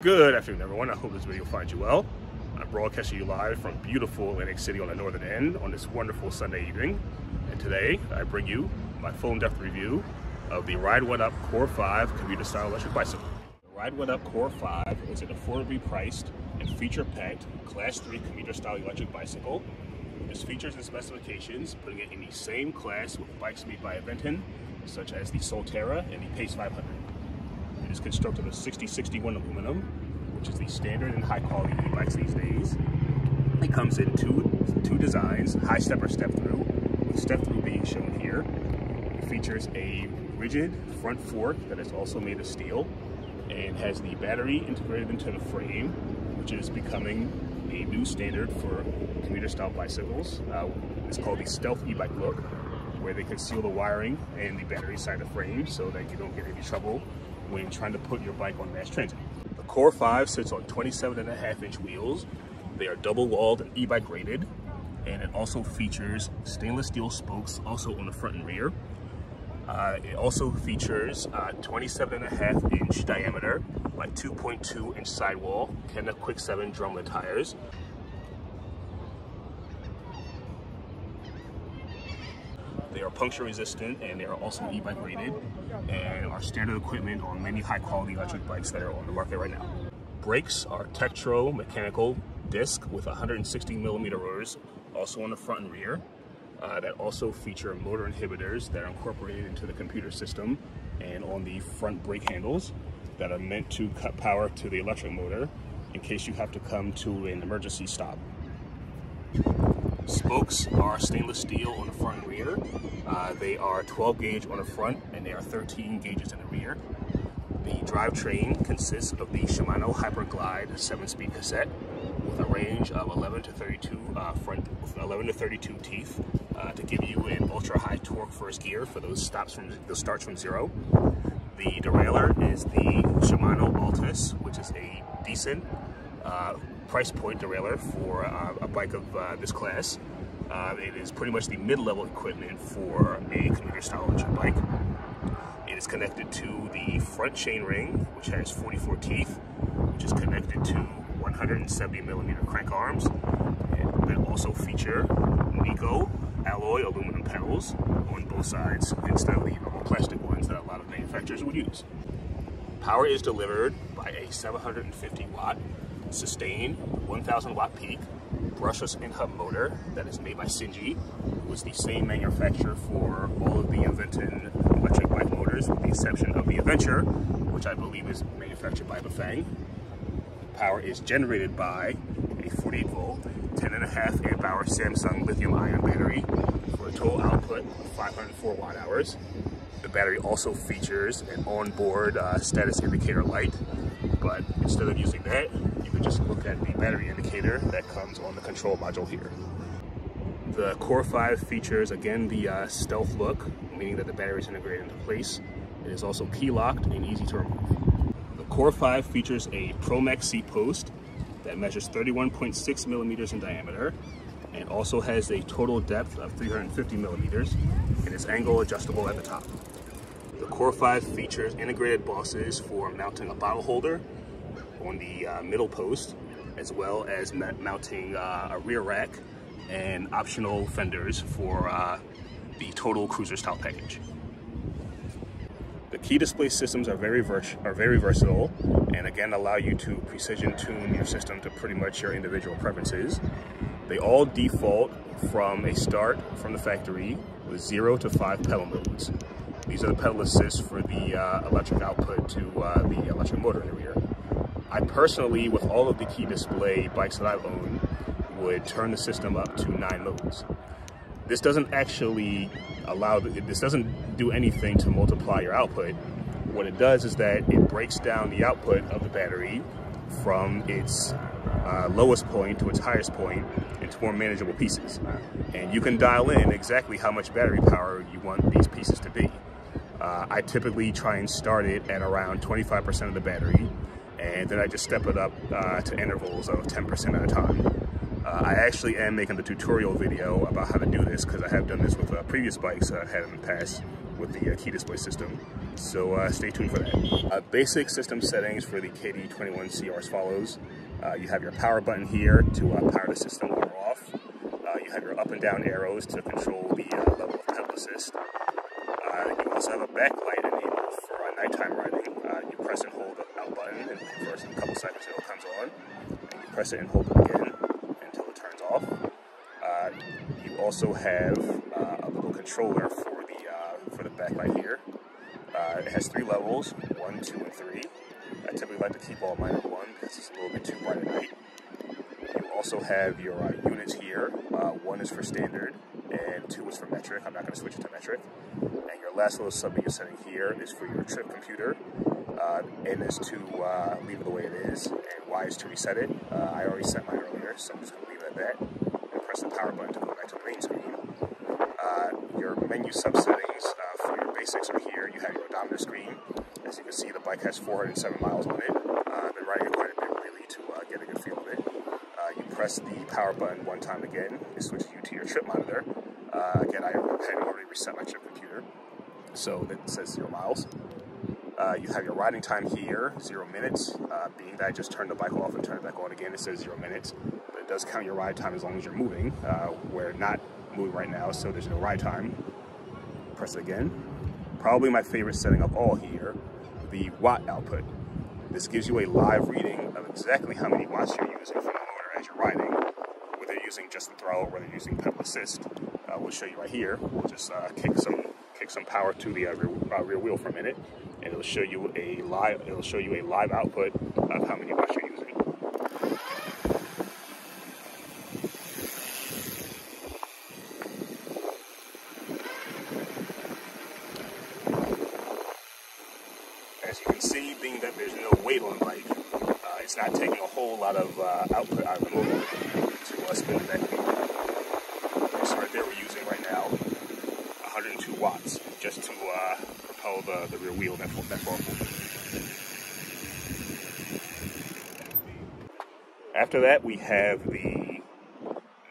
Good afternoon, everyone. I hope this video finds you well. I'm broadcasting you live from beautiful Atlantic City on the northern end on this wonderful Sunday evening. And today, I bring you my full depth review of the Ride One Up Core 5 commuter style electric bicycle. The Ride One Up Core 5 is an affordably priced and feature-packed Class 3 commuter style electric bicycle. Its features and specifications putting it in the same class with bikes made by Aventon, such as the Soltera and the Pace 500. It is constructed of 6061 aluminum, which is the standard and high quality e-bikes these days. It comes in two, two designs, high step or step through, with step through being shown here. It features a rigid front fork that is also made of steel and has the battery integrated into the frame, which is becoming a new standard for commuter style bicycles. Uh, it's called the Stealth e-bike look, where they conceal the wiring and the battery side of the frame so that you don't get any trouble when trying to put your bike on mass transit. The Core 5 sits on 27 and a half inch wheels. They are double walled and e-bike rated. And it also features stainless steel spokes also on the front and rear. Uh, it also features uh, 27 and a half inch diameter by 2.2 inch sidewall Kenda Kwick 7 drumlet tires. They are puncture resistant and they are also e-bike rated and are standard equipment on many high quality electric bikes that are on the market right now. Brakes are Tektro mechanical disc with 160 millimeter rotors, also on the front and rear. Uh, that also feature motor inhibitors that are incorporated into the computer system and on the front brake handles that are meant to cut power to the electric motor in case you have to come to an emergency stop. Spokes are stainless steel on the front and rear. Uh, they are 12 gauge on the front and they are 13 gauges in the rear. The drivetrain consists of the Shimano Hyperglide 7-speed cassette with a range of 11 to 32 uh, front, 11 to 32 teeth uh, to give you an ultra high torque first gear for those stops from those starts from zero. The derailleur is the Shimano Altus, which is a decent uh, price point derailleur for uh, a bike of uh, this class. Uh, it is pretty much the mid-level equipment for a commuter style electric bike. It is connected to the front chainring, which has 44 teeth, which is connected to 170 millimeter crank arms. They also feature Nico alloy aluminum pedals on both sides instead of the normal plastic ones that a lot of manufacturers would use. Power is delivered by a 750 watt sustained 1000 watt peak brushless in-hub motor that is made by Shengyi, who is the same manufacturer for all of the Aventon electric bike motors with the exception of the Aventure, which I believe is manufactured by Bafang. Power is generated by a 48 volt, 10 and a half amp hour Samsung lithium ion battery for a total output of 504 watt hours. Battery also features an onboard uh, status indicator light, but instead of using that, you can just look at the battery indicator that comes on the control module here. The Core 5 features, again, the uh, stealth look, meaning that the battery is integrated into place. It is also key locked and easy to remove. The Core 5 features a ProMax seat post that measures 31.6 millimeters in diameter and also has a total depth of 350 millimeters and is angle adjustable at the top. Core 5 features integrated bosses for mounting a bottle holder on the uh, middle post, as well as mounting uh, a rear rack and optional fenders for uh, the total cruiser style package. The key display systems are very are very versatile and again allow you to precision tune your system to pretty much your individual preferences. They all default from a start from the factory with zero to five pedal modes. These are the pedal assists for the uh, electric output to uh, the electric motor in the rear. I personally, with all of the key display bikes that I own, would turn the system up to nine modes. This doesn't actually allow, this doesn't do anything to multiply your output. What it does is that it breaks down the output of the battery from its uh, lowest point to its highest point into more manageable pieces. And you can dial in exactly how much battery power you want these pieces to be. Uh, I typically try and start it at around 25% of the battery and then I just step it up uh, to intervals of 10% at a time. Uh, I actually am making the tutorial video about how to do this because I have done this with uh, previous bikes I've had in the past with the uh, key display system. So uh, stay tuned for that. Uh, basic system settings for the KD21C are as follows. Uh, you have your power button here to power the system on or off. You have your up and down arrows to control the level of pedal assist. You also have a backlight enabled for nighttime riding. you press and hold the out button, and for a couple seconds it comes on. And you press it and hold it again until it turns off. you also have a little controller for the for the backlight here. Uh, it has three levels, one, two, and three. I typically like to keep all mine at one because it's a little bit too bright at night. You also have your uh, units here. Uh, one is for standard, and two is for metric. I'm not going to switch it to metric. And last little submenu setting here is for your trip computer. Uh, N is to uh, leave it the way it is, and Y is to reset it. Uh, I already set mine earlier, so I'm just going to leave it at that. And press the power button to go back to the main screen. your menu subsettings for your basics are here. You have your odometer screen. As you can see, the bike has 407 miles on it. Uh, I've been riding it quite a bit really to uh, get a good feel of it. Uh, you press the power button one time again. It switches you to your trip monitor. Uh, again, I had already reset my trip computer, so it says zero miles. Uh, you have your riding time here, zero minutes. Uh, being that I just turned the bike off and turned it back on again, it says zero minutes. But it does count your ride time as long as you're moving. Uh, we're not moving right now, so there's no ride time. Press it again probably my favorite setting of all here, the watt output. This gives you a live reading of exactly how many watts you're using from the motor as you're riding, whether you're using just the throttle or whether you're using pedal assist. Uh, we'll show you right here. We'll just uh, kick some kick some power to the uh, rear, uh, rear, wheel for a minute, and it'll show you a live it'll show you a live output of how many watts you're using. As you can see, being that there's no weight on the bike. Uh, it's not taking a whole lot of uh, output out of the motor to spin wheel. So right there we're using right now 102 watts just to uh, propel the, the rear wheel that, that far forward. After that we have the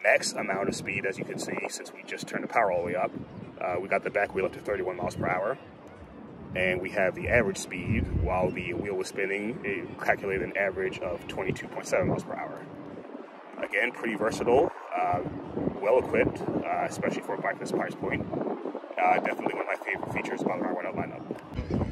max amount of speed as you can see since we just turned the power all the way up. Uh, we got the back wheel up to 31 miles per hour and we have the average speed while the wheel was spinning it calculated an average of 22.7 miles per hour again pretty versatile uh, well equipped uh, especially for a bike this price point Uh, definitely one of my favorite features about the R1 lineup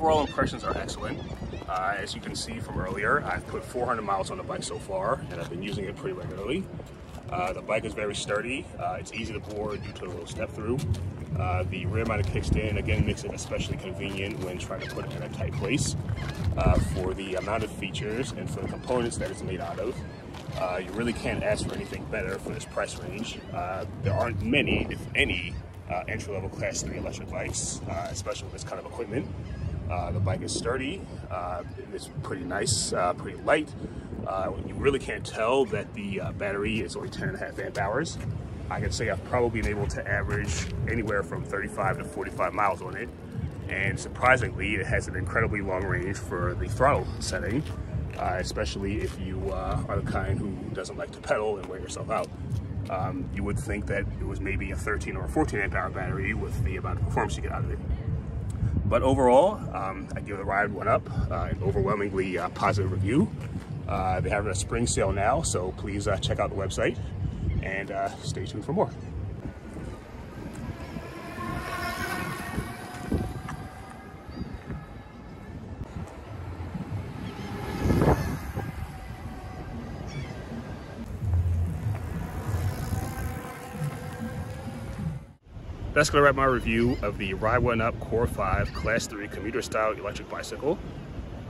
overall impressions are excellent. Uh, as you can see from earlier, I've put 400 miles on the bike so far, and I've been using it pretty regularly. Uh, the bike is very sturdy. Uh, it's easy to board due to the little step through. Uh, the rear mounted kickstand again makes it especially convenient when trying to put it in a tight place. Uh, for the amount of features and for the components that it's made out of, uh, you really can't ask for anything better for this price range. there aren't many, if any, entry-level class 3 electric bikes, especially with this kind of equipment. Uh, the bike is sturdy, uh, it's pretty nice, uh, pretty light. Uh, you really can't tell that the uh, battery is only 10 and a half amp hours. I can say I've probably been able to average anywhere from 35 to 45 miles on it. And surprisingly, it has an incredibly long range for the throttle setting, uh, especially if you are the kind who doesn't like to pedal and wear yourself out. Um, you would think that it was maybe a 13 or a 14 amp hour battery with the amount of performance you get out of it. But overall, um, I give the ride one up, uh, an overwhelmingly uh, positive review. Uh, they have a spring sale now, so please uh, check out the website and uh, stay tuned for more. That's going to wrap my review of the Ride One Up Core 5 Class 3 commuter style electric bicycle.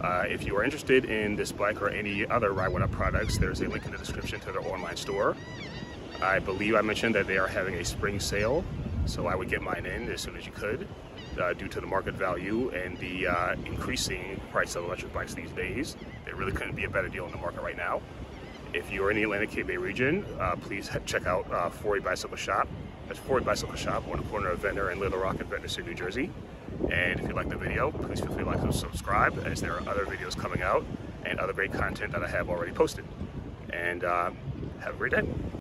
Uh, if you are interested in this bike or any other Ride One Up products, there's a link in the description to their online store. I believe I mentioned that they are having a spring sale, so I would get mine in as soon as you could, uh, due to the market value and the uh, increasing price of electric bikes these days. There really couldn't be a better deal in the market right now. If you're in the Atlantic Cape Bay region, uh, please check out uh, Ford Bicycle Shop. That's Ford Bicycle Shop, one corner of Ventnor and Little Rock in Ventnor City, New Jersey. And if you like the video, please feel free to like and subscribe as there are other videos coming out and other great content that I have already posted. And uh, have a great day.